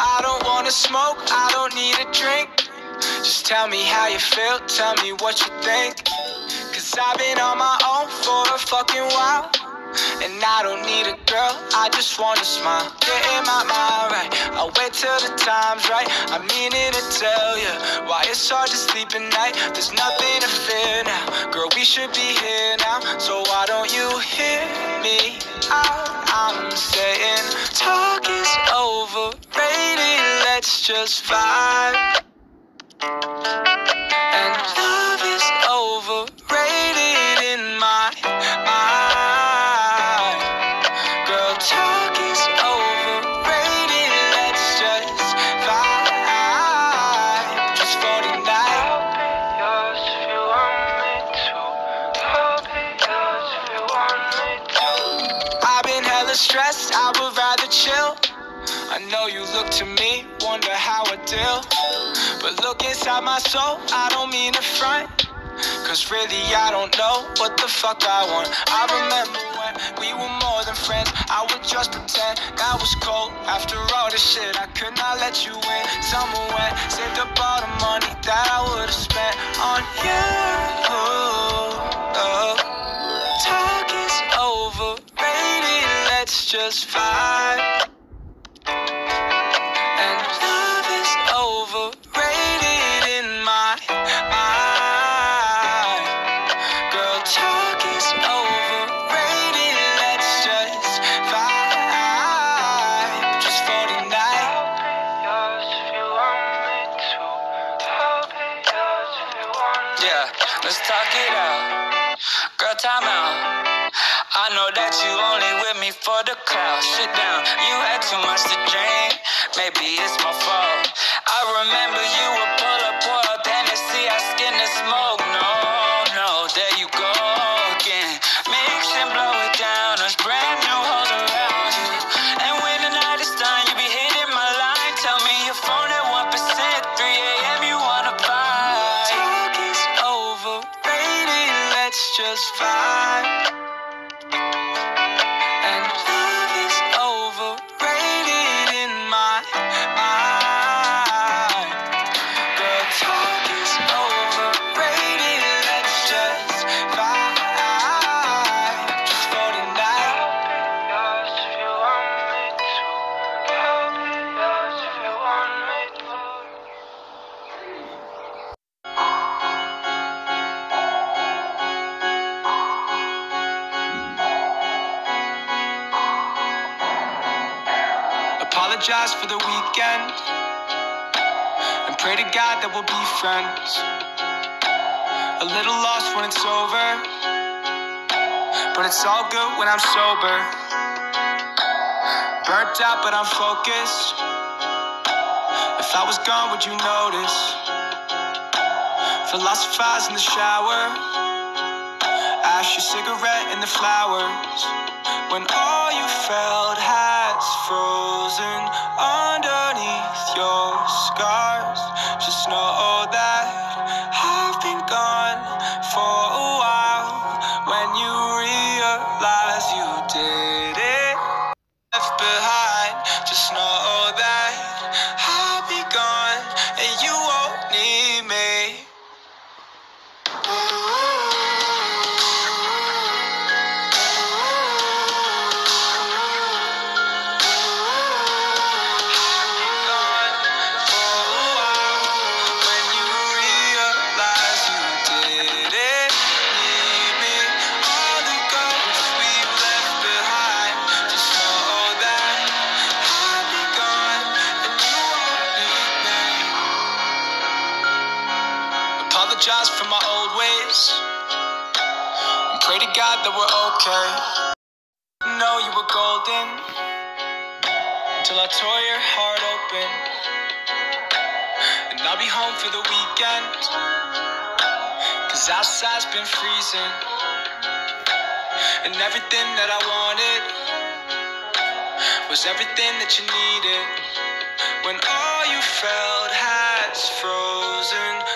I don't wanna smoke, I don't need a drink. Just tell me how you feel, tell me what you think. Cause I've been on my own for a fucking while. And I don't need a girl, I just wanna smile. Getting my mind right, I'll wait till the time's right. I'm meaning to tell you why it's hard to sleep at night. There's nothing to fear now, girl, we should be here now. So why don't you hear just vibe. And love is overrated in my mind. Girl, talk is overrated. Let's just vibe. Just for tonight. Yours if you want me to. I'll be yours if you want me to. I've been hella stressed. I would rather chill. I know you look to me, wonder how I deal. But look inside my soul, I don't mean to front. Cause really, I don't know what the fuck I want. I remember when we were more than friends. I would just pretend that was cold. After all this shit, I could not let you in. Summer went, saved up all the money that I would have spent on you. Oh. Talk is overrated, let's just vibe. Let's talk it out. Girl, time out. I know that you only with me for the clout. Sit down, you had too much to drink. Maybe it's my fault. I remember you would pull up, pour up Hennessy, I skin the smoke. Apologize for the weekend and pray to God that we'll be friends. A little lost when it's over, but it's all good when I'm sober. Burnt out, but I'm focused. If I was gone, would you notice? Philosophize in the shower. Ash your cigarette in the flowers. When all you felt Apologize for my old ways and pray to God that we're okay. Know you were golden till I tore your heart open. And I'll be home for the weekend. Cause outside's been freezing. And everything that I wanted was everything that you needed. When all you felt has frozen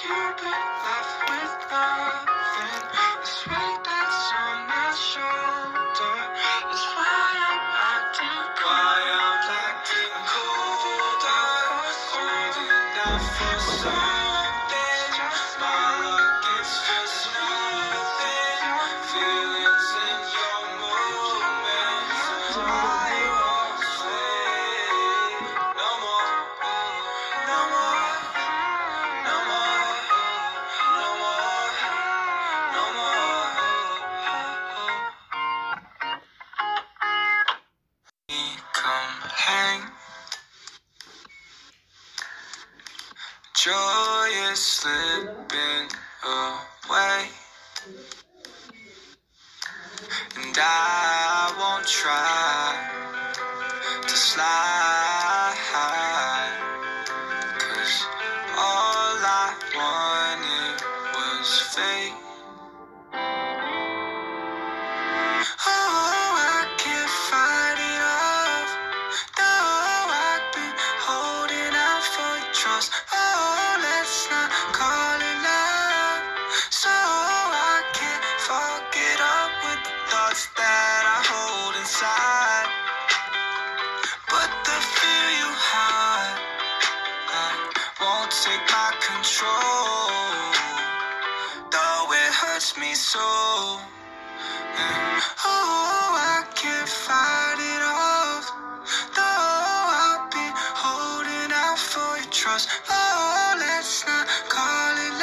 sugar, love with love. And I won't try to slide. Cause all I wanted was fate. Oh, I can't fight it off. No, I've been holding out for trust. Oh, let's not call it love. So trust. Oh, let's not call it.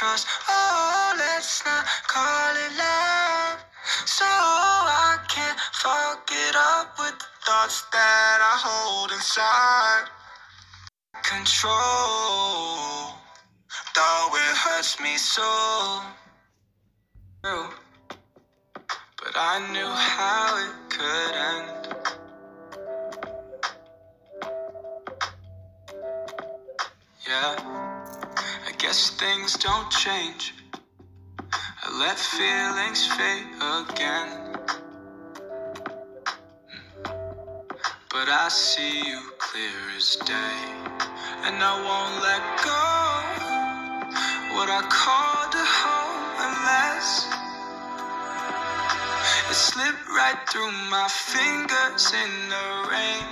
trust. Oh, let's not call it love. So I can't fuck it up with the thoughts that I hold inside. Control, though it hurts me so. True. But I knew how it could end. Guess things don't change. I let feelings fade again. But I see you clear as day. And I won't let go. What I called a home, unless it slipped right through my fingers in the rain.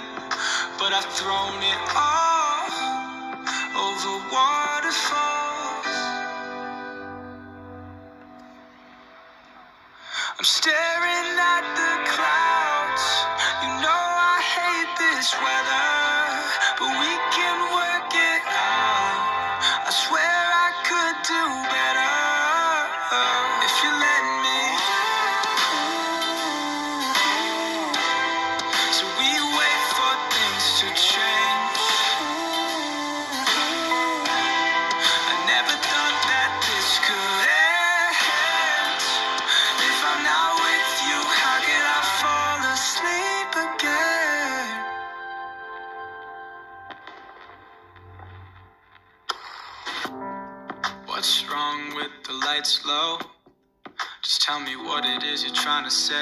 But I've thrown it all over waterfalls. this way. Lights low. Just tell me what it is you're trying to say.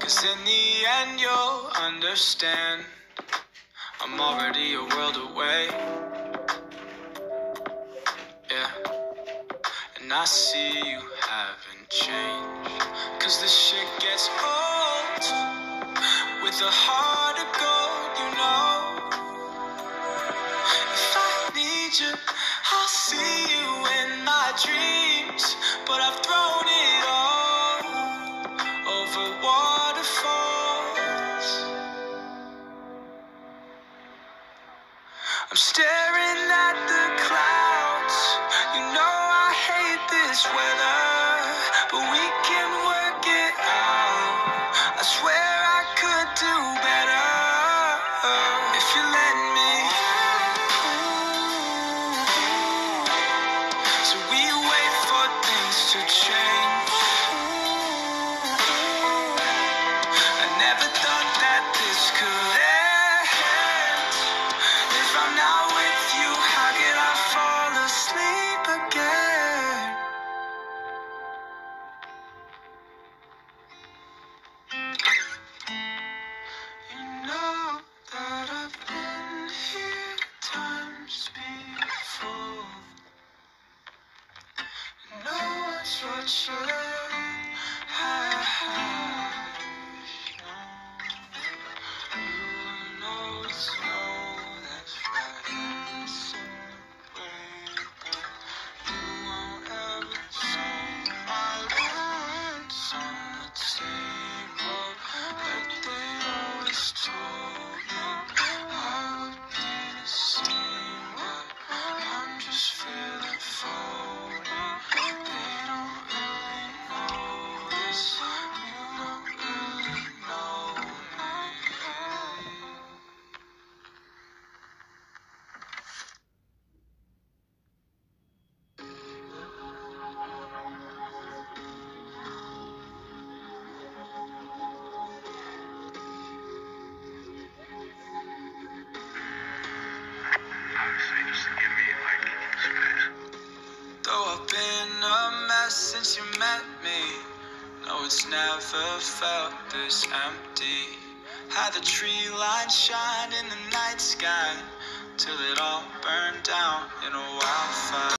Cause in the end, you'll understand. I'm already a world away. Yeah. And I see you haven't changed. Cause this shit gets old. With a heart see you in my dreams. But I've to change. One's never felt this empty. Had the tree line shine in the night sky till it all burned down in a wildfire.